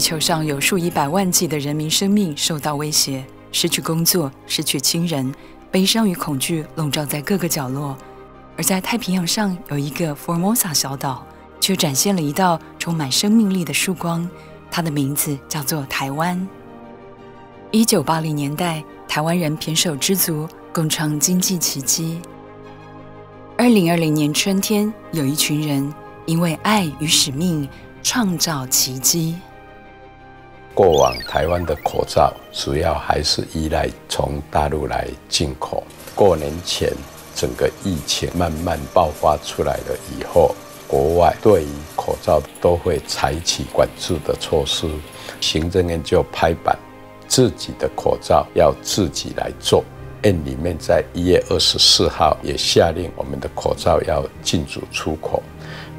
地球上有数以百万计的人民生命受到威胁，失去工作，失去亲人，悲伤与恐惧笼罩在各个角落。而在太平洋上有一个 Formosa 小岛，却展现了一道充满生命力的曙光。它的名字叫做台湾。一九八零年代，台湾人胼手知足，共创经济奇迹。二零二零年春天，有一群人因为爱与使命，创造奇迹。过往台湾的口罩主要还是依赖从大陆来进口。过年前，整个疫情慢慢爆发出来了以后，国外对于口罩都会采取管制的措施。行政院就拍板，自己的口罩要自己来做。院里面在一月二十四号也下令，我们的口罩要禁止出口。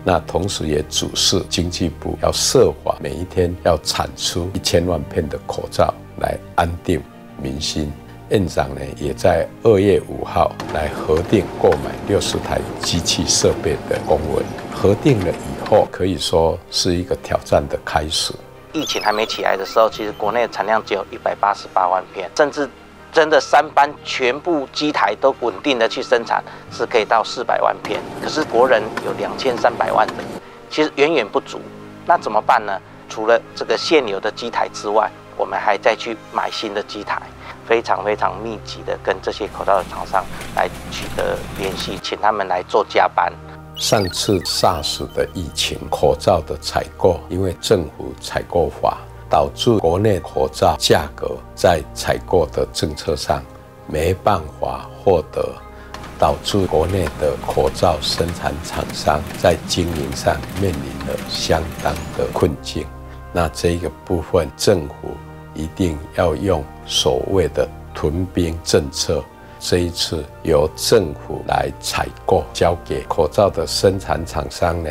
那同时也指示经济部要设法每一天要产出一千万片的口罩来安定民心。院长呢也在二月五号来核定购买六十台机器设备的公文。核定了以后，可以说是一个挑战的开始。疫情还没起来的时候，其实国内产量只有一百八十八万片，甚至。真的三班全部机台都稳定的去生产，是可以到四百万片。可是国人有两千三百万人，其实远远不足。那怎么办呢？除了这个现有的机台之外，我们还再去买新的机台，非常非常密集的跟这些口罩的厂商来取得联系，请他们来做加班。上次 SARS 的疫情，口罩的采购，因为政府采购法。导致国内口罩价格在采购的政策上没办法获得，导致国内的口罩生产厂商在经营上面临了相当的困境。那这个部分，政府一定要用所谓的屯兵政策，这一次由政府来采购，交给口罩的生产厂商呢？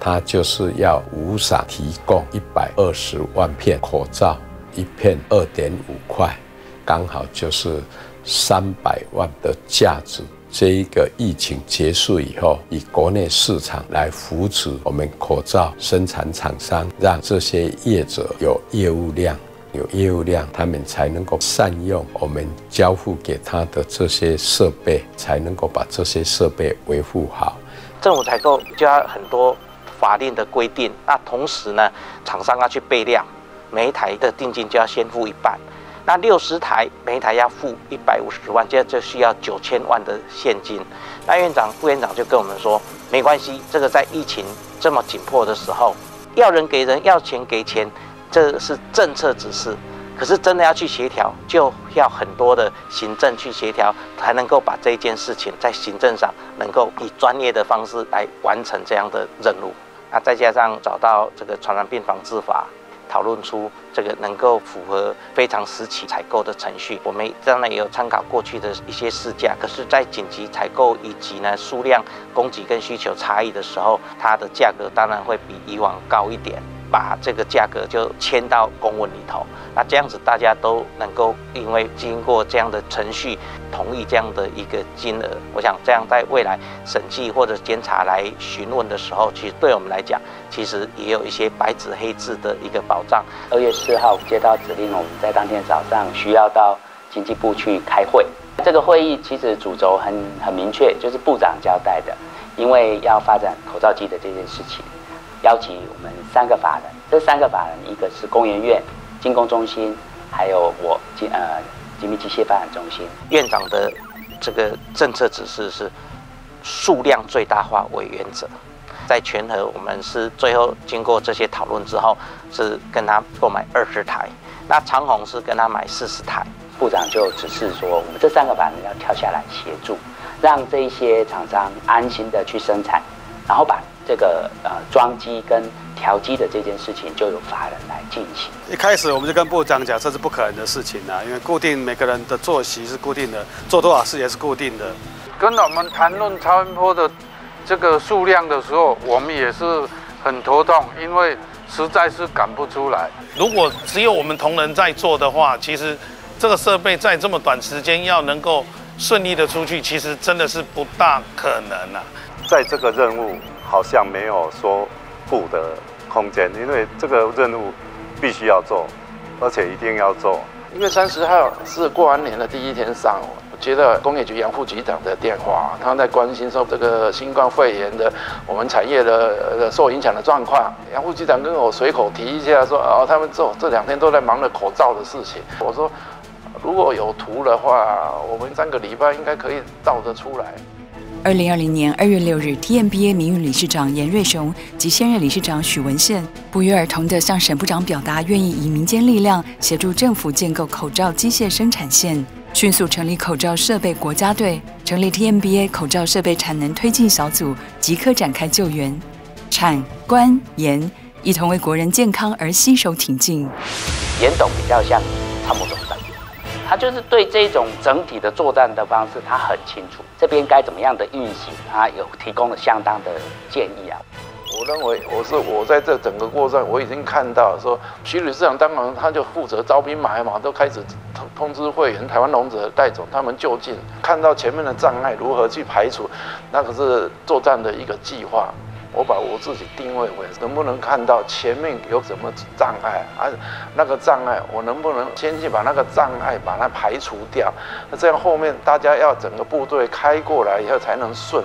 他就是要无偿提供一百二十万片口罩，一片二点五块，刚好就是三百万的价值。这一个疫情结束以后，以国内市场来扶持我们口罩生产厂商，让这些业者有业务量，有业务量，他们才能够善用我们交付给他的这些设备，才能够把这些设备维护好。政府采购就要很多。法令的规定，那同时呢，厂商要去备料，每一台的定金就要先付一半。那六十台，每一台要付一百五十万，这就需要九千万的现金。那院长、副院长就跟我们说，没关系，这个在疫情这么紧迫的时候，要人给人，要钱给钱，这是政策指示。可是真的要去协调，就要很多的行政去协调，才能够把这件事情在行政上能够以专业的方式来完成这样的任务。啊再加上找到这个传染病防治法，讨论出这个能够符合非常时期采购的程序。我们当然也有参考过去的一些市价，可是，在紧急采购以及呢数量供给跟需求差异的时候，它的价格当然会比以往高一点。把这个价格就签到公文里头，那这样子大家都能够因为经过这样的程序同意这样的一个金额，我想这样在未来审计或者监察来询问的时候，其实对我们来讲，其实也有一些白纸黑字的一个保障。二月四号接到指令，我们在当天早上需要到经济部去开会。这个会议其实主轴很很明确，就是部长交代的，因为要发展口罩机的这件事情。邀请我们三个法人，这三个法人一个是工研院、精工中心，还有我精呃精密机械发展中心。院长的这个政策指示是数量最大化为原则，在全和我们是最后经过这些讨论之后，是跟他购买二十台，那长虹是跟他买四十台。部长就指示说，我们这三个法人要跳下来协助，让这一些厂商安心的去生产，然后把。这个呃装机跟调机的这件事情，就由法人来进行。一开始我们就跟部长讲，这是不可能的事情啊，因为固定每个人的作息是固定的，做多少事也是固定的。跟我们谈论超音波的这个数量的时候，我们也是很头痛，因为实在是赶不出来。如果只有我们同仁在做的话，其实这个设备在这么短时间要能够顺利的出去，其实真的是不大可能啊。在这个任务。好像没有说负的空间，因为这个任务必须要做，而且一定要做。一月三十号是过完年的第一天上，我接到工业局杨副局长的电话，他在关心说这个新冠肺炎的我们产业的受影响的状况。杨副局长跟我随口提一下说，哦，他们这这两天都在忙着口罩的事情。我说，如果有图的话，我们三个礼拜应该可以造得出来。二零二零年二月六日，TMBA 名誉理事长严瑞雄及现任理事长许文宪不约而同地向沈部长表达愿意以民间力量协助政府建构口罩机械生产线，迅速成立口罩设备国家队，成立 TMBA 口罩设备产能推进小组，即刻展开救援，产官研一同为国人健康而携手挺进。严董比较像参谋总长。他就是对这种整体的作战的方式，他很清楚这边该怎么样的运行，他有提供了相当的建议啊。我认为我是我在这整个过程，我已经看到说，徐理事长当然他就负责招兵买马，都开始通通知会员、台湾龙者戴总他们就近看到前面的障碍如何去排除，那可是作战的一个计划。我把我自己定位为能不能看到前面有什么障碍啊？那个障碍我能不能先去把那个障碍把它排除掉？那这样后面大家要整个部队开过来以后才能顺。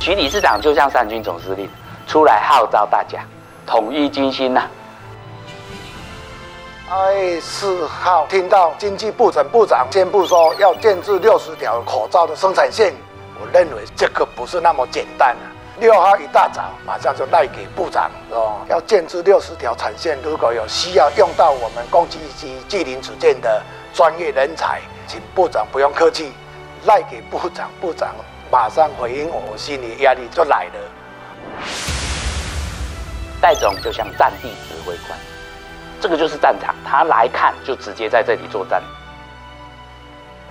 徐理事长就像三军总司令，出来号召大家统一军心呐。二月四号听到经济部长部长宣布说要建制六十条口罩的生产线。我认为这个不是那么简单啊！六号一大早，马上就带给部长哦，要建制六十条产线，如果有需要用到我们攻击机机灵子舰的专业人才，请部长不用客气，赖给部长，部长马上回应我，心里压力就来了。戴总就像战地指挥官，这个就是战场，他来看就直接在这里作战。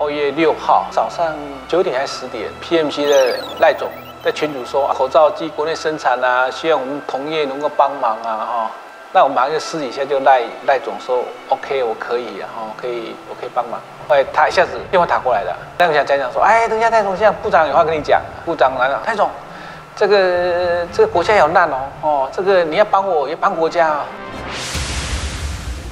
二月六号早上九点还是十点，PMC 的赖总在群组说口罩机国内生产啊，希望我们同业能够帮忙啊，哈。那我马上就私底下就赖赖总说，OK，我可以啊，哈，可以，我可以帮忙。后来他一下子电话打过来的，赖总想讲讲说，哎，等一下，戴总，现在部长有话跟你讲。部长来了，戴总，这个这个国家有难哦，哦，这个你要帮我，也帮国家。啊。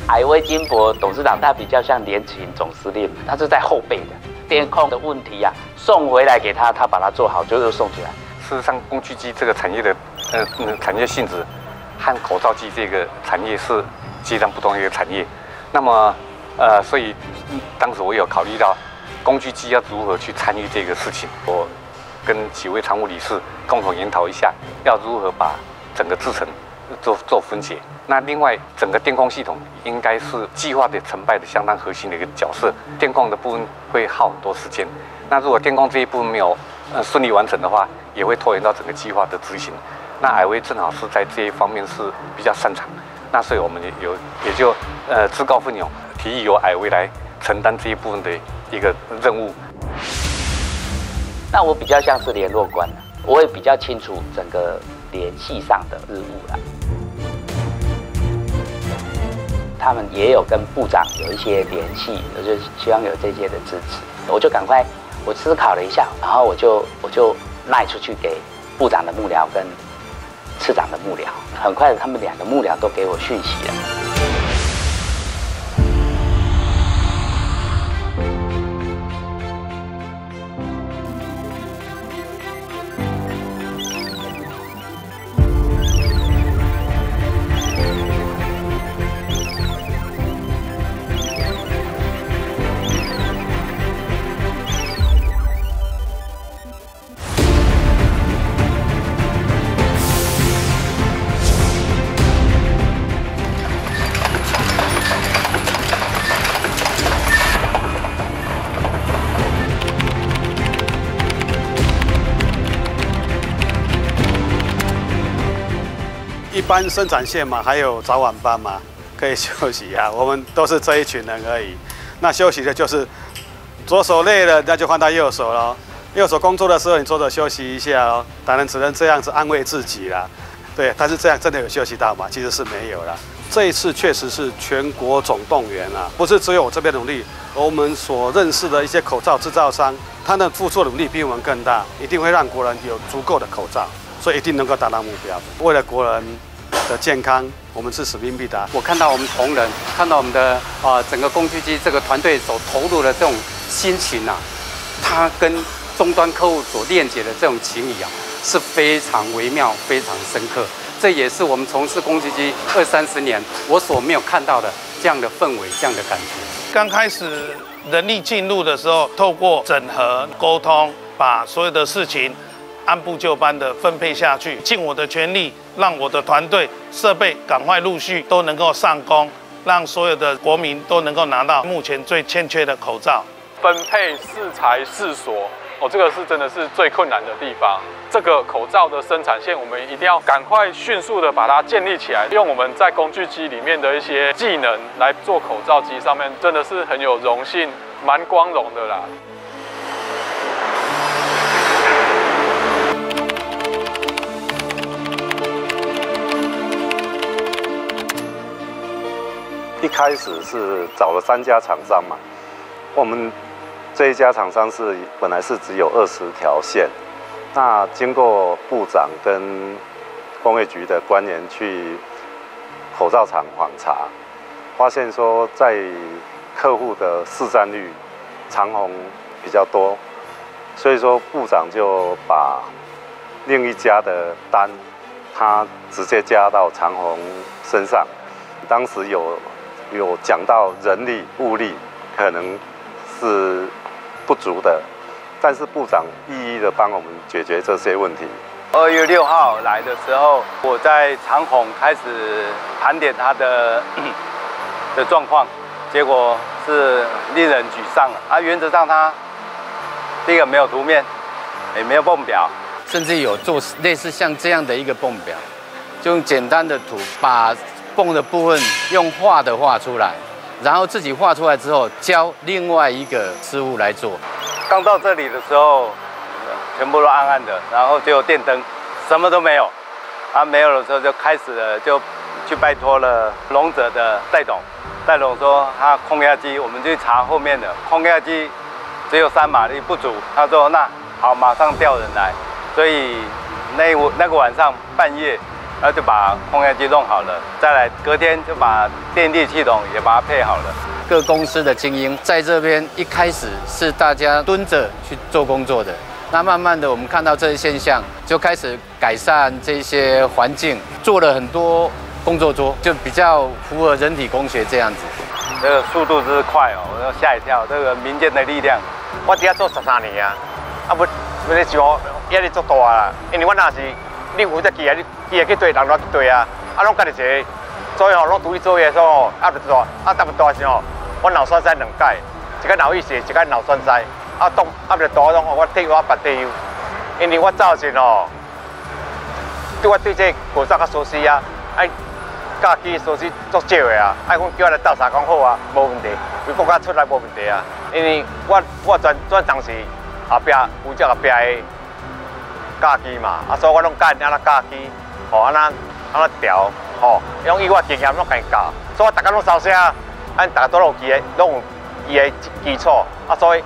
海威金博董事长，他比较像联勤总司令，他是在后备的电控的问题呀，送回来给他，他把它做好就是送起来。事实上，工具机这个产业的呃产业性质和口罩机这个产业是截然不同的一个产业。那么呃，所以当时我有考虑到工具机要如何去参与这个事情，我跟几位常务理事共同研讨一下，要如何把整个制程做做分解。那另外，整个电控系统应该是计划的成败的相当核心的一个角色。电控的部分会耗很多时间。那如果电控这一部分没有呃顺利完成的话，也会拖延到整个计划的执行。那艾威正好是在这一方面是比较擅长。那所以我们也有也就呃自告奋勇，提议由艾威来承担这一部分的一个任务。那我比较像是联络官，我也比较清楚整个联系上的日务了。他们也有跟部长有一些联系，我就希望有这些的支持，我就赶快我思考了一下，然后我就我就卖出去给部长的幕僚跟次长的幕僚，很快他们两个幕僚都给我讯息了。一般生产线嘛，还有早晚班嘛，可以休息啊。我们都是这一群人而已。那休息的就是左手累了，那就换到右手喽。右手工作的时候，你左手休息一下哦。当然只能这样子安慰自己啦。对，但是这样真的有休息到吗？其实是没有了。这一次确实是全国总动员啊，不是只有我这边努力，而我们所认识的一些口罩制造商，他的付出努力比我们更大，一定会让国人有足够的口罩，所以一定能够达到目标。为了国人。的健康，我们是使命必达。我看到我们同仁，看到我们的啊整个工具机这个团队所投入的这种心情啊，它跟终端客户所链接的这种情谊啊，是非常微妙、非常深刻。这也是我们从事工具机二三十年，我所没有看到的这样的氛围、这样的感觉。刚开始人力进入的时候，透过整合沟通，把所有的事情按部就班的分配下去，尽我的全力，让我的团队设备赶快陆续都能够上工，让所有的国民都能够拿到目前最欠缺的口罩。分配适才适所。哦，这个是真的是最困难的地方。这个口罩的生产线，我们一定要赶快迅速的把它建立起来，用我们在工具机里面的一些技能来做口罩机上面，真的是很有荣幸，蛮光荣的啦。一开始是找了三家厂商嘛，我们。这一家厂商是本来是只有二十条线，那经过部长跟工业局的官员去口罩厂访查，发现说在客户的市占率长虹比较多，所以说部长就把另一家的单，他直接加到长虹身上。当时有有讲到人力物力可能是。不足的，但是部长一一的帮我们解决这些问题。二月六号来的时候，我在长虹开始盘点他的 的状况，结果是令人沮丧啊！原则上，他第一个没有图面，也没有泵表，甚至有做类似像这样的一个泵表，就用简单的图把泵的部分用画的画出来。然后自己画出来之后，教另外一个师傅来做。刚到这里的时候，全部都暗暗的，然后就有电灯，什么都没有。啊，没有的时候就开始了，就去拜托了龙泽的戴董。戴董说他空压机，我们去查后面的空压机只有三马力不足。他说那好，马上调人来。所以那我那个晚上半夜。然后就把空压机弄好了，再来隔天就把电力系统也把它配好了。各公司的精英在这边一开始是大家蹲着去做工作的，那慢慢的我们看到这些现象，就开始改善这些环境，做了很多工作桌，就比较符合人体工学这样子。这个速度之快哦，我要吓一跳。这个民间的力量，我底下做十三年啊，啊不，不是说压力做大啦，因为我那是。你负责记啊，你记啊去对，人落去对啊，啊拢家己一个，所以吼，拢独立作业的时候，压力大，啊压力大时候，我脑栓塞两届，一个脑溢血，一个脑栓塞，啊动压力大，拢我替我拔队友，因为我早前吼，对我对这国造较熟悉啊，哎，假期熟悉足少的啊，哎，阮叫我来斗相讲好啊，无问题，为国家出来无问题啊，因为我我专专当时后壁负责后壁的。架机嘛，啊，所以我拢教安那架机，吼，安那安那调，吼，用以我经验拢甲伊教，所以我大家拢熟悉啊，按大家都有机的，拢有伊的基础，啊，所以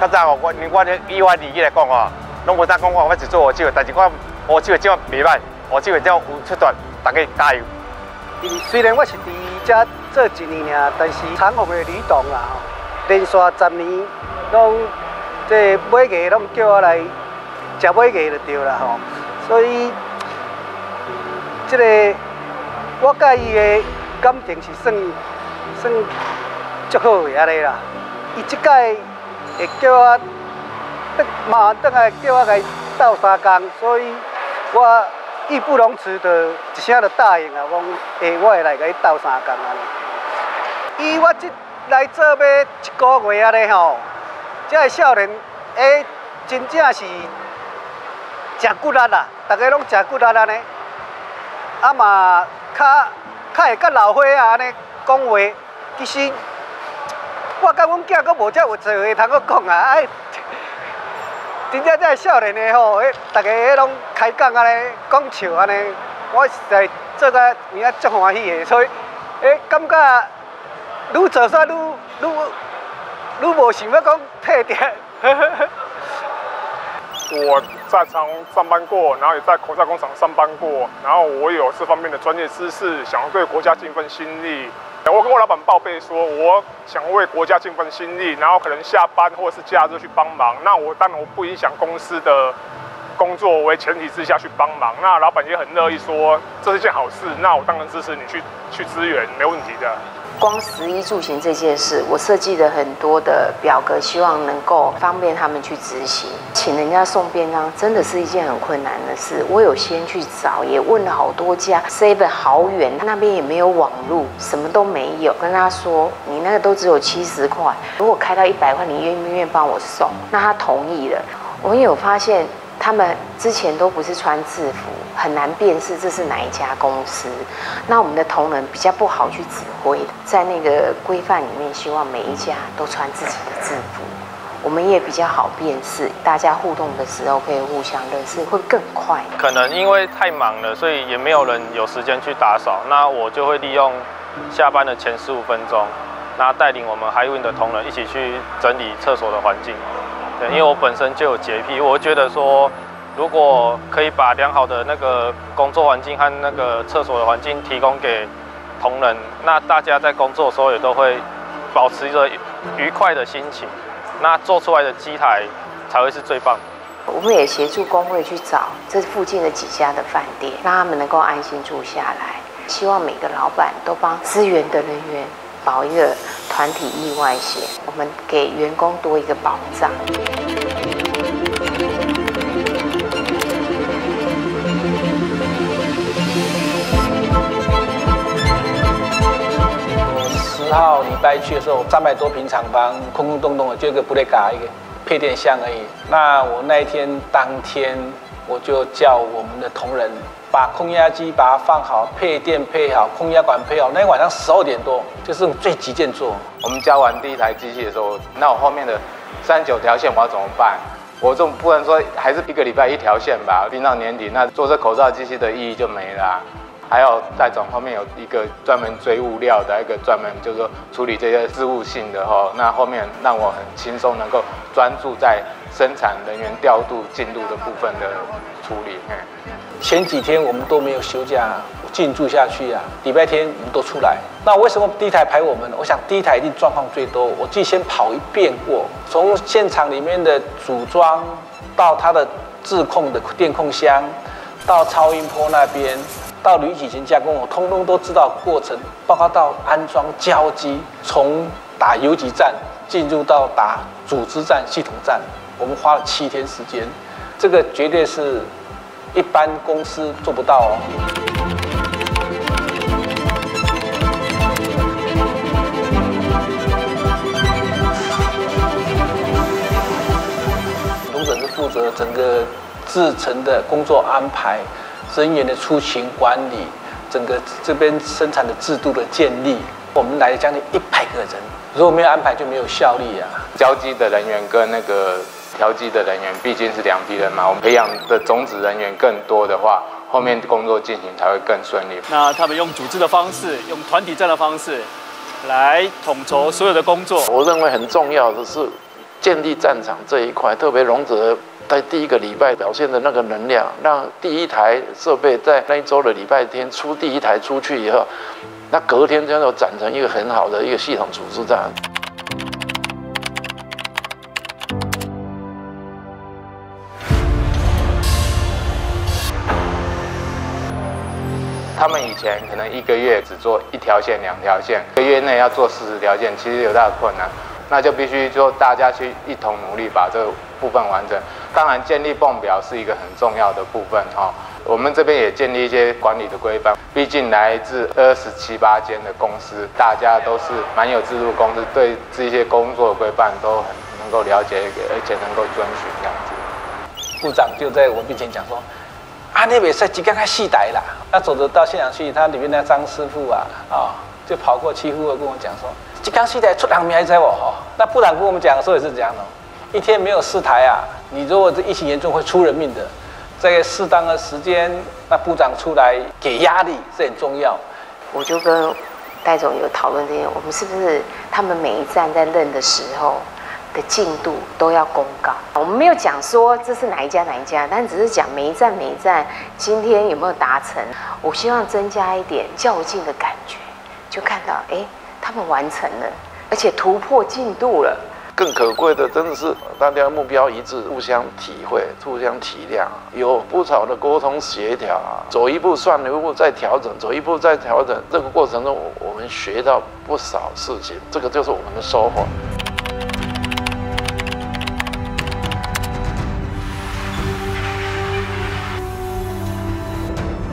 较早哦，我我以我年纪来讲哦，拢无啥讲我我是做我手，但是我我手只袂歹，我手只有出段，大家加油。虽然我是伫遮做一年尔，但是长虹的吕董啊，连续十年拢这每个拢叫我来。食买个就对了吼，所以这个我甲伊的感情是算算足好个安尼啦。伊即届会叫我等马上等来叫我来斗三工，所以我义不容辞的一声就答应啊，讲诶，我会来甲伊斗三工安尼。伊我即来做要一个月安尼吼，这个少年诶，真正是。食骨力啦，大家拢食骨力安尼，啊嘛较较会甲老伙仔安尼讲话。其实我甲阮囝阁无遮有做话通阁讲啊，哎，真正这少年的吼，迄大家拢开讲安尼讲笑安尼，我实在做甲有影足欢喜的，所以诶感觉愈做煞愈愈愈无想要讲退掉。我。在厂上班过，然后也在口罩工厂上班过，然后我有这方面的专业知识，想要对国家尽份心力。我跟我老板报备说，我想为国家尽份心力，然后可能下班或者是假日去帮忙。那我当然我不影响公司的工作为前提之下去帮忙。那老板也很乐意说这是件好事，那我当然支持你去去支援，没问题的。光食衣住行这件事，我设计了很多的表格，希望能够方便他们去执行。请人家送便当，真的是一件很困难的事。我有先去找，也问了好多家，seven 好远，那边也没有网路，什么都没有。跟他说，你那个都只有七十块，如果开到一百块，你愿不愿意帮我送？那他同意了。我们有发现。他们之前都不是穿制服，很难辨识这是哪一家公司。那我们的同仁比较不好去指挥，在那个规范里面，希望每一家都穿自己的制服，我们也比较好辨识。大家互动的时候可以互相认识，会更快。可能因为太忙了，所以也没有人有时间去打扫。那我就会利用下班的前十五分钟，那带领我们 Hi Win 的同仁一起去整理厕所的环境。因为我本身就有洁癖，我觉得说，如果可以把良好的那个工作环境和那个厕所的环境提供给同仁，那大家在工作的时候也都会保持着愉快的心情，那做出来的机台才会是最棒的。我们也协助工会去找这附近的几家的饭店，让他们能够安心住下来。希望每个老板都帮资源的人员。保一个团体意外险，我们给员工多一个保障。我十号礼拜去的时候，三百多平厂房，空空洞洞的，就一个布雷卡一个配电箱而已。那我那一天当天，我就叫我们的同仁。把空压机把它放好，配电配好，空压管配好。那天晚上十二点多，就是最急件做。我们交完第一台机器的时候，那我后面的三十九条线我要怎么办？我总不能说还是一个礼拜一条线吧，盯到年底，那做这口罩机器的意义就没了。还有再总后面有一个专门追物料的一个专门，就是说处理这些事务性的哈。那后面让我很轻松，能够专注在生产人员调度进度的部分的处理。前几天我们都没有休假，进驻下去啊。礼拜天我们都出来。那为什么第一台排我们？我想第一台一定状况最多。我自己先跑一遍过，从现场里面的组装到它的自控的电控箱，到超音波那边，到铝体型加工，我通通都知道过程。包括到安装胶机，从打游击战进入到打组织战、系统战，我们花了七天时间。这个绝对是。一般公司做不到哦。龙总是负责整个制程的工作安排、人员的出勤管理、整个这边生产的制度的建立。我们来了将近一百个人，如果没有安排就没有效力啊。交机的人员跟那个。调机的人员毕竟是两批人嘛，我们培养的种子人员更多的话，后面工作进行才会更顺利。那他们用组织的方式，用团体战的方式，来统筹所有的工作。我认为很重要的是建立战场这一块，特别荣泽在第一个礼拜表现的那个能量，让第一台设备在那一周的礼拜天出第一台出去以后，那隔天就要展成一个很好的一个系统组织战。他们以前可能一个月只做一条线、两条线，一个月内要做四十条线，其实有大的困难，那就必须说大家去一同努力把这部分完成。当然，建立泵表是一个很重要的部分哈。我们这边也建立一些管理的规范，毕竟来自二十七八间的公司，大家都是蛮有制度公司，对这些工作的规范都很能够了解，而且能够遵循这样子。部长就在我面前讲说。啊，那边是几刚开四台啦，那走着到现场去，他里面那张师傅啊，啊，就跑过欺负我，跟我讲说，几刚四台出两名还在我哈。那部长跟我们讲的时候也是这样的，一天没有四台啊，你如果这疫情严重会出人命的，在适当的时间，那部长出来给压力这很重要。我就跟戴总有讨论这些，我们是不是他们每一站在认的时候，的进度都要公告。我们没有讲说这是哪一家哪一家，但只是讲每一站每一站今天有没有达成。我希望增加一点较劲的感觉，就看到哎，他们完成了，而且突破进度了。更可贵的，真的是大家目标一致，互相体会、互相体谅，有不少的沟通协调啊，走一步算一步，再调整，走一步再调整。这个过程中，我我们学到不少事情，这个就是我们的收获。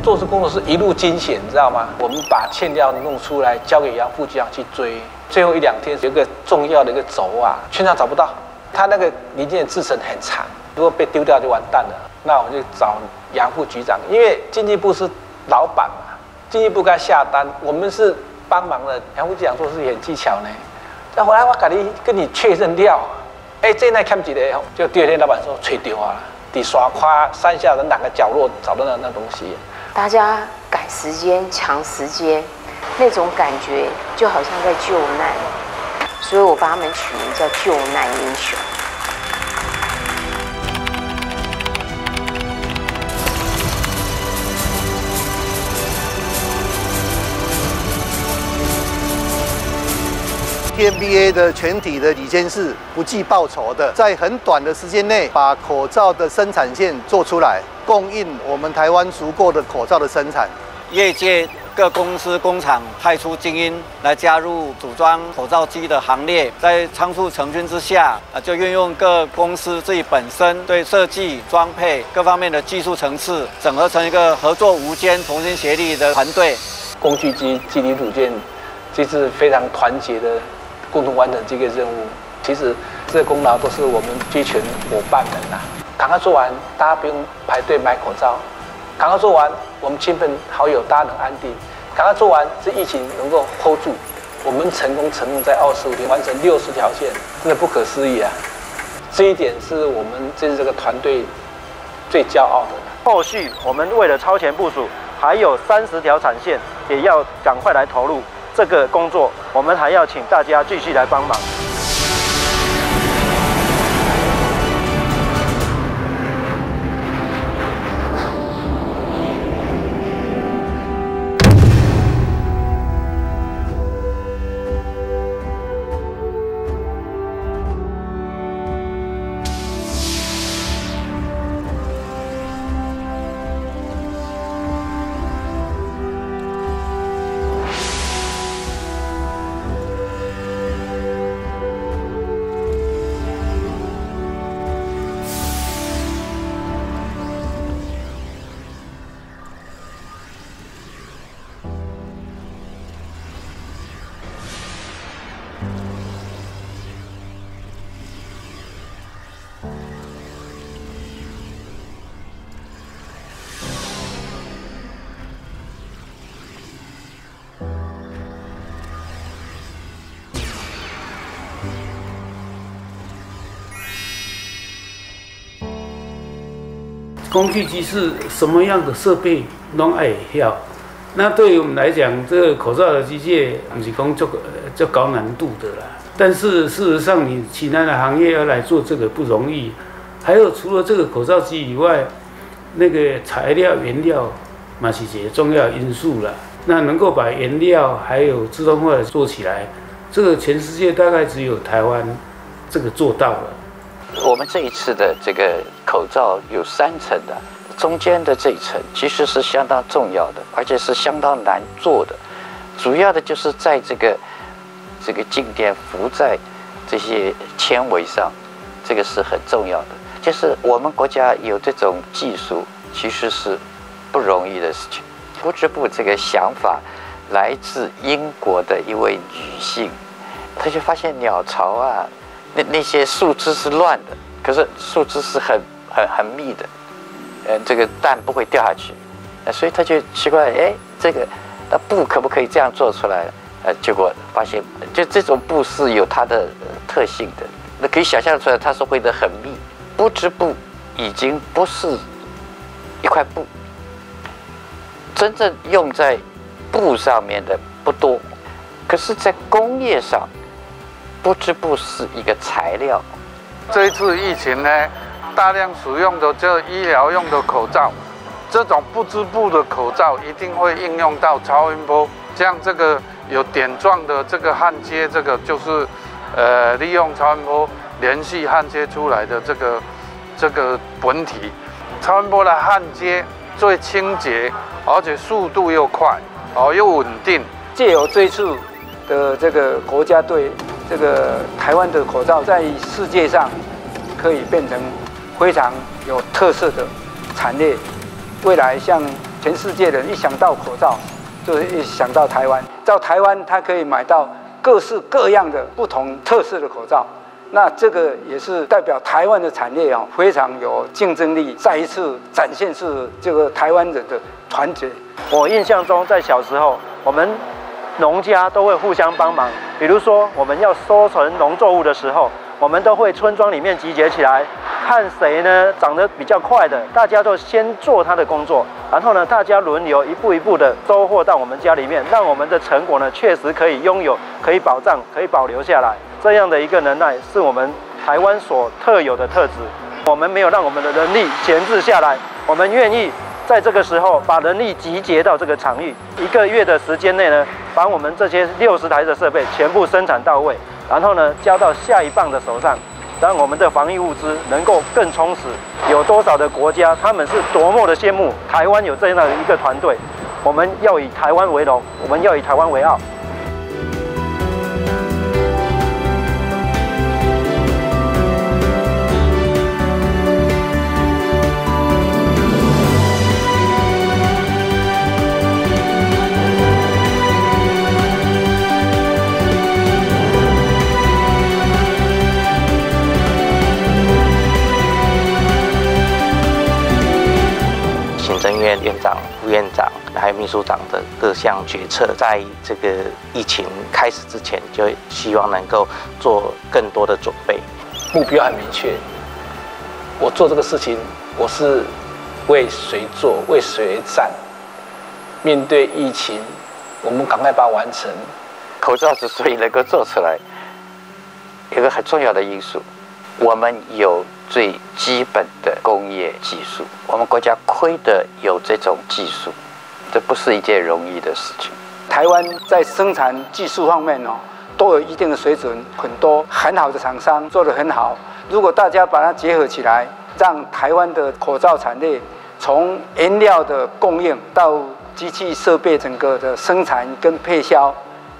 做这工作是一路惊险，你知道吗？我们把欠料弄出来，交给杨副局长去追。最后一两天有个重要的一个轴啊，全场找不到。他那个零件制成很长，如果被丢掉就完蛋了。那我就找杨副局长，因为经济部是老板嘛，经济部该下单，我们是帮忙的。杨副局长做事很技巧呢。再回来我赶紧跟你确认掉，哎，这那看几的，就第二天老板说吹丢啊，得刷夸山下的哪个角落找到那那东西。大家赶时间、抢时间，那种感觉就好像在救难，所以我把他们取名叫救难英雄。TMBA 的全体的李监事不计报酬的，在很短的时间内把口罩的生产线做出来，供应我们台湾足够的口罩的生产。业界各公司工厂派出精英来加入组装口罩机的行列，在仓促成军之下，啊，就运用各公司自己本身对设计、装配各方面的技术层次，整合成一个合作无间、同心协力的团队。工具机机体组件，这是非常团结的。共同完成这个任务，其实这功劳都是我们这群伙伴们呐。赶快做完，大家不用排队买口罩。赶快做完，我们亲朋好友大家能安定。赶快做完，这疫情能够 hold 住。我们成功承诺在二十五天完成六十条线，真的不可思议啊！这一点是我们这这个团队最骄傲的。后续我们为了超前部署，还有三十条产线也要赶快来投入。这个工作，我们还要请大家继续来帮忙。工具机是什么样的设备拢爱晓？那对于我们来讲，这个口罩的机械不是讲做做高难度的啦。但是事实上，你其他的行业要来做这个不容易。还有除了这个口罩机以外，那个材料原料嘛是一个重要因素啦。那能够把原料还有自动化的做起来，这个全世界大概只有台湾这个做到了。我们这一次的这个口罩有三层的，中间的这一层其实是相当重要的，而且是相当难做的。主要的就是在这个这个静电浮在这些纤维上，这个是很重要的。就是我们国家有这种技术，其实是不容易的事情。不织布这个想法来自英国的一位女性，她就发现鸟巢啊。那那些树枝是乱的，可是树枝是很很很密的，呃，这个蛋不会掉下去，呃，所以他就奇怪，哎，这个那布可不可以这样做出来？呃，结果发现，就这种布是有它的特性的，那可以想象出来，它是会的很密。不织布已经不是一块布，真正用在布上面的不多，可是，在工业上。不织布是一个材料。这一次疫情呢，大量使用的这医疗用的口罩，这种不织布的口罩一定会应用到超音波，像这个有点状的这个焊接，这个就是呃利用超音波连续焊接出来的这个这个本体。超音波的焊接最清洁，而且速度又快，哦又稳定。借由这次的这个国家队。这个台湾的口罩在世界上可以变成非常有特色的产业。未来像全世界的人一想到口罩，就是一想到台湾。到台湾，他可以买到各式各样的不同特色的口罩。那这个也是代表台湾的产业啊，非常有竞争力。再一次展现是这个台湾人的团结。我印象中，在小时候，我们。农家都会互相帮忙，比如说我们要收成农作物的时候，我们都会村庄里面集结起来，看谁呢长得比较快的，大家都先做他的工作，然后呢大家轮流一步一步的收获到我们家里面，让我们的成果呢确实可以拥有、可以保障、可以保留下来。这样的一个能耐是我们台湾所特有的特质。我们没有让我们的能力闲置下来，我们愿意。在这个时候，把人力集结到这个场域，一个月的时间内呢，把我们这些六十台的设备全部生产到位，然后呢，交到下一棒的手上，让我们的防疫物资能够更充实。有多少的国家，他们是多么的羡慕台湾有这样的一个团队。我们要以台湾为荣，我们要以台湾为傲。院长、副院长还有秘书长的各项决策，在这个疫情开始之前，就希望能够做更多的准备。目标很明确，我做这个事情，我是为谁做、为谁战。面对疫情，我们赶快把它完成。口罩之所以能够做出来，有个很重要的因素，我们有。最基本的工业技术，我们国家亏得有这种技术，这不是一件容易的事情。台湾在生产技术方面哦，都有一定的水准，很多很好的厂商做得很好。如果大家把它结合起来，让台湾的口罩产业从原料的供应到机器设备整个的生产跟配销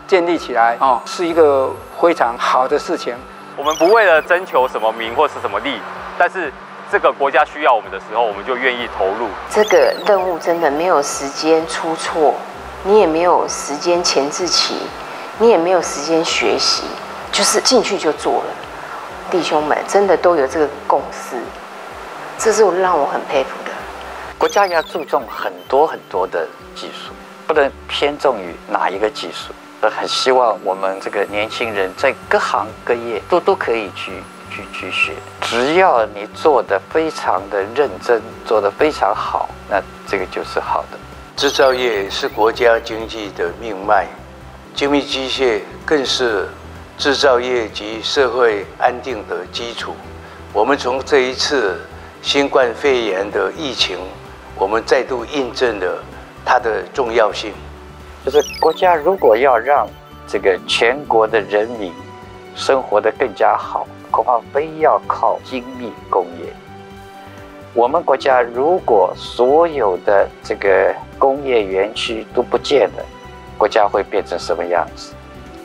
建立起来哦，是一个非常好的事情。我们不为了征求什么名或是什么利，但是这个国家需要我们的时候，我们就愿意投入。这个任务真的没有时间出错，你也没有时间前置期，你也没有时间学习，就是进去就做了。弟兄们真的都有这个共识，这是我让我很佩服的。国家要注重很多很多的技术，不能偏重于哪一个技术。很希望我们这个年轻人在各行各业都都可以去去去学，只要你做的非常的认真，做的非常好，那这个就是好的。制造业是国家经济的命脉，精密机械更是制造业及社会安定的基础。我们从这一次新冠肺炎的疫情，我们再度印证了它的重要性。就是国家如果要让这个全国的人民生活的更加好，恐怕非要靠精密工业。我们国家如果所有的这个工业园区都不见了，国家会变成什么样子？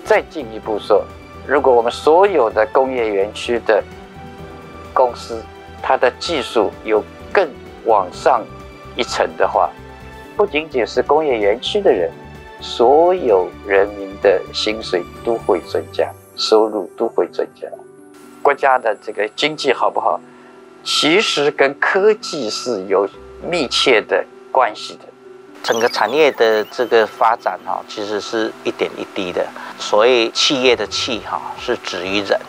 再进一步说，如果我们所有的工业园区的公司，它的技术有更往上一层的话，不仅仅是工业园区的人。所有人民的薪水都会增加，收入都会增加。国家的这个经济好不好，其实跟科技是有密切的关系的。整个产业的这个发展哈，其实是一点一滴的。所谓企业的“企”哈，是止于人，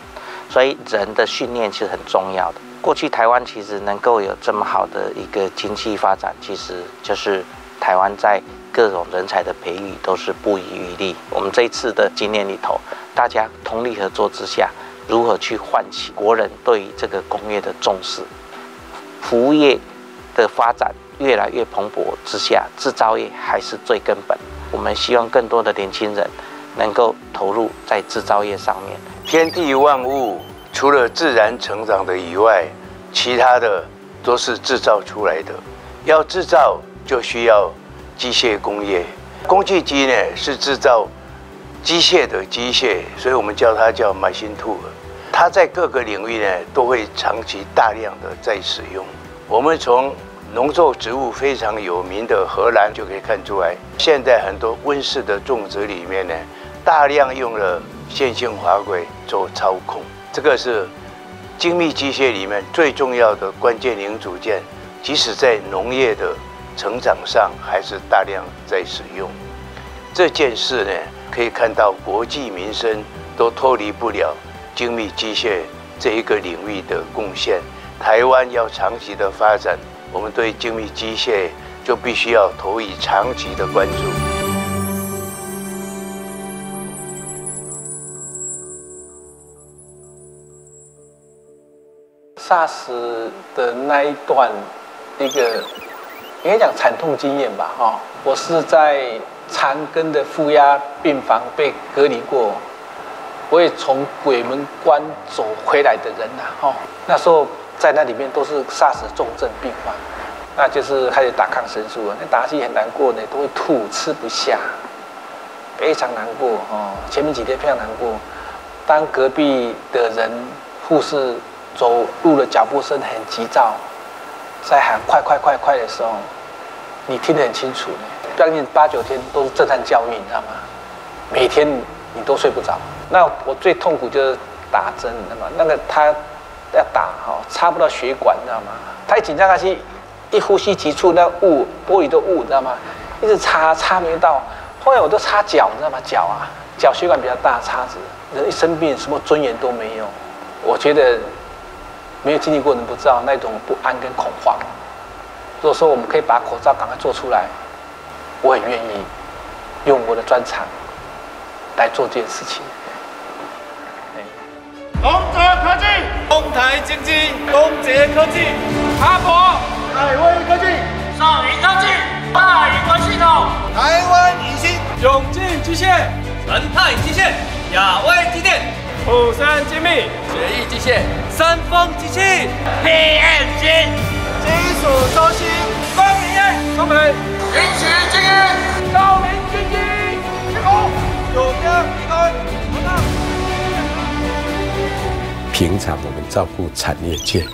所以人的训练其实很重要的。过去台湾其实能够有这么好的一个经济发展，其实就是台湾在。各种人才的培育都是不遗余力。我们这一次的经验里头，大家通力合作之下，如何去唤起国人对于这个工业的重视？服务业的发展越来越蓬勃之下，制造业还是最根本。我们希望更多的年轻人能够投入在制造业上面。天地万物除了自然成长的以外，其他的都是制造出来的。要制造就需要机械工业，工具机呢是制造机械的机械，所以我们叫它叫 machine tool。它在各个领域呢都会长期大量的在使用。我们从农作植物非常有名的荷兰就可以看出来，现在很多温室的种植里面呢，大量用了线性滑轨做操控，这个是精密机械里面最重要的关键零组件。即使在农业的成长上，还是大量在使用这件事呢？可以看到国计民生都脱离不了精密机械这一个领域的贡献。台湾要长期的发展，我们对精密机械就必须要投以长期的关注。SARS 的那一段。一个应该讲惨痛经验吧，哈！我是在长庚的负压病房被隔离过，我也从鬼门关走回来的人呐，哈！那时候在那里面都是 SARS 重症病患，那就是开始打抗生素了，那打起很难过呢，都会吐，吃不下，非常难过哦。前面几天非常难过，当隔壁的人护士走路的脚步声很急躁。在喊快快快快的时候，你听得很清楚，将近八九天都是震撼教育，你知道吗？每天你都睡不着。那我最痛苦就是打针，你知道吗？那个他要打哈，插不到血管，你知道吗？他一紧张，他是一呼吸急促，那雾玻璃都雾，你知道吗？一直插插没到，后来我都插脚，你知道吗？脚啊，脚血管比较大，插子，人一生病什么尊严都没有。我觉得。没有经历过的人不知道那种不安跟恐慌。如果说我们可以把口罩赶快做出来，我很愿意用我的专长来做这件事情。龙泽科技、丰台经济、东杰科技、哈博、海威科技、上银科技、大宇光系统、台湾影星、永进机械、神泰机械、亚威机电。富山精密、决议机械、三丰机器、PMC、金属中心、光明业、东北、云奇精英、高明军机、天空、九江地开、平常我们照顾产业界，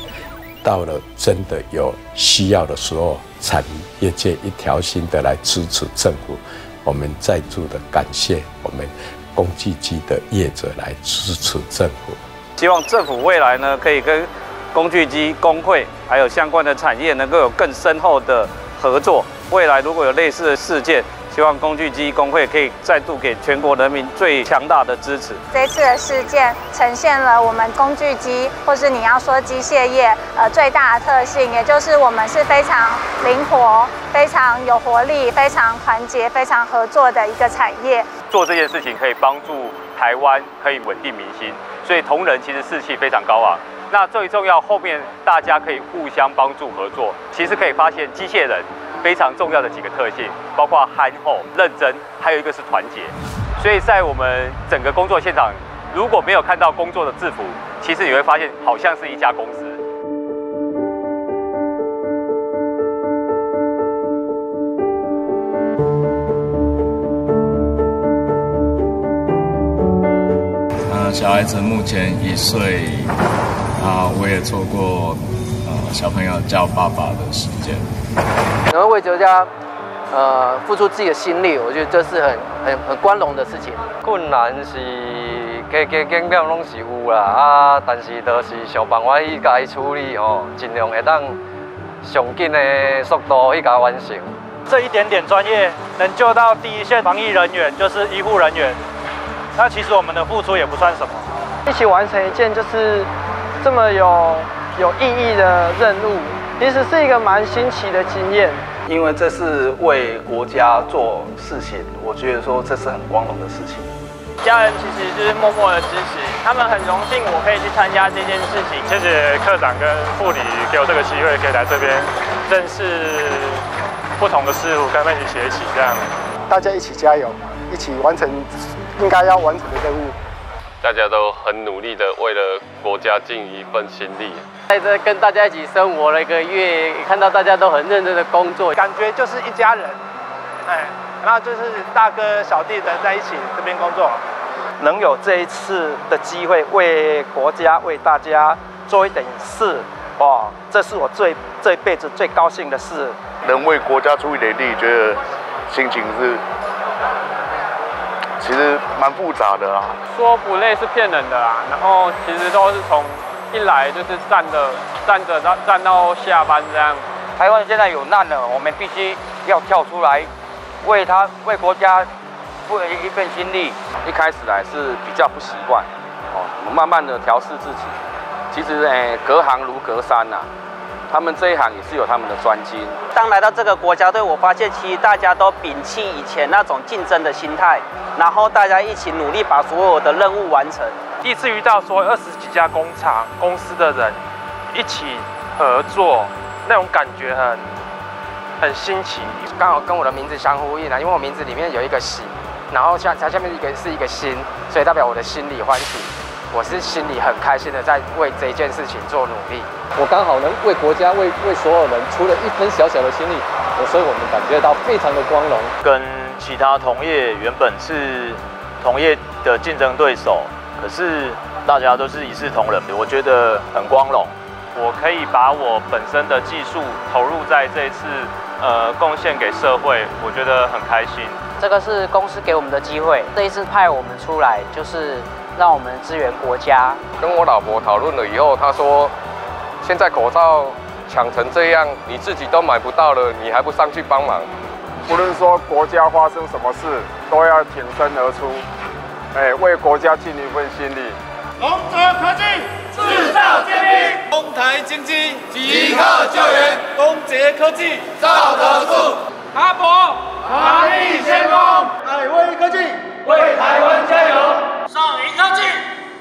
到了真的有需要的时候，产业界一条心的来支持政府，我们再度的感谢我们。工具机的业者来支持政府，希望政府未来呢，可以跟工具机工会还有相关的产业能够有更深厚的合作。未来如果有类似的事件，希望工具机工会可以再度给全国人民最强大的支持。这次的事件呈现了我们工具机，或是你要说机械业，呃，最大的特性，也就是我们是非常灵活、非常有活力、非常团结、非常合作的一个产业。做这件事情可以帮助台湾，可以稳定民心，所以同仁其实士气非常高昂。那最重要，后面大家可以互相帮助合作。其实可以发现，机械人。非常重要的几个特性，包括憨厚、认真，还有一个是团结。所以在我们整个工作现场，如果没有看到工作的制服，其实你会发现好像是一家公司。小孩子目前一岁，啊，我也错过呃小朋友叫爸爸的时间。能够为国家，呃，付出自己的心力，我觉得这是很很很光荣的事情。困难是加加减减拢是有啦，啊，但是都是想办法去甲伊处理哦，尽量会当上紧的速度去甲完成。这一点点专业能救到第一线防疫人员，就是医护人员。那其实我们的付出也不算什么。一起完成一件就是这么有有意义的任务。其实是一个蛮新奇的经验。因为这是为国家做事情，我觉得说这是很光荣的事情。家人其实就是默默的支持，他们很荣幸我可以去参加这件事情。谢谢科长跟副理给我这个机会，可以来这边认识不同的事物，跟他们一起学习，这样。大家一起加油，一起完成应该要完成的任务。大家都很努力的为了国家尽一份心力。在这跟大家一起生活了一个月，看到大家都很认真的工作，感觉就是一家人。哎，然后就是大哥小弟的在一起这边工作，能有这一次的机会为国家为大家做一点事，哦，这是我最这辈子最高兴的事。能为国家出一点力，觉得心情是。其实蛮复杂的啦，说不累是骗人的啦。然后其实都是从一来就是站着站着到站到下班这样。台湾现在有难了，我们必须要跳出来，为他为国家付一份心力。一开始来是比较不习惯，哦，慢慢的调试自己。其实诶，隔行如隔山呐。他们这一行也是有他们的专精。当来到这个国家队，我发现其实大家都摒弃以前那种竞争的心态，然后大家一起努力把所有的任务完成。第一次遇到说二十几家工厂公司的人一起合作，那种感觉很很新奇。刚好跟我的名字相呼应了，因为我名字里面有一个喜，然后下它下面一个是一个心，所以代表我的心里欢喜。我是心里很开心的，在为这一件事情做努力。我刚好能为国家、为为所有人出了一分小小的心力，所以我们感觉到非常的光荣。跟其他同业原本是同业的竞争对手，可是大家都是一视同仁，我觉得很光荣。我可以把我本身的技术投入在这一次，呃，贡献给社会，我觉得很开心。这个是公司给我们的机会，这一次派我们出来就是。让我们支援国家。跟我老婆讨论了以后，她说：“现在口罩抢成这样，你自己都买不到了，你还不上去帮忙？不论说国家发生什么事，都要挺身而出，哎，为国家尽一份心力。”龙泽科技制造尖兵，丰台经济即刻救援，东杰科技造德树，阿伯华丽先锋，海威科技为台湾加油。上银科技，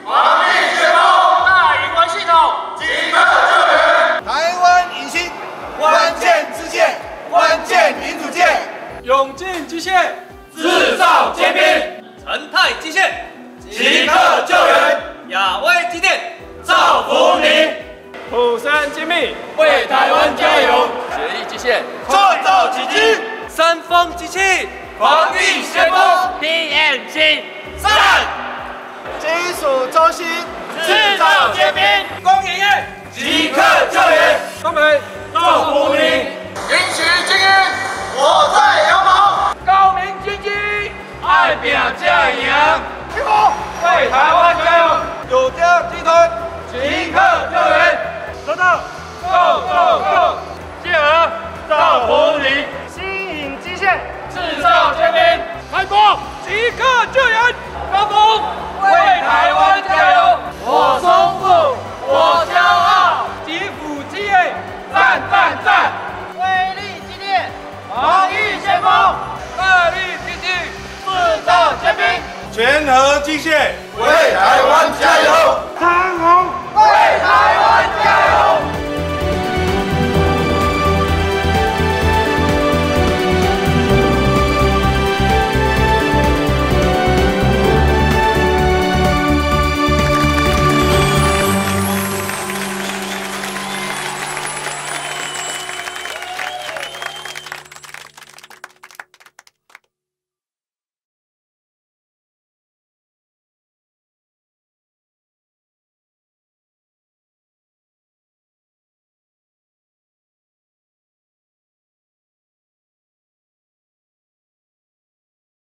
防疫先锋，大荧光系统，即刻救援。台湾引星，关键之剑，关键民主剑，永进机械制造尖兵，成泰机械即刻救援。亚威机电造福您，虎山精密为台湾加油。协力机械创造奇迹，三丰机器防疫先锋，PM 七金属中心制造尖兵，工研院即刻救援，东北造福您，引起精英，我在摇跑，高明经济，爱拼才赢，起步为台湾加油，有家集团即刻救援，收到，Go Go Go，谢尔造福您，新颖机械制造尖兵，开播即刻救援，高峰。为台湾加油！我松富，我骄傲，吉普基业，赞赞赞！威力激烈，防御先锋，特力拼劲，制造尖兵，全和机械，为台湾加油！长虹，为台湾加油！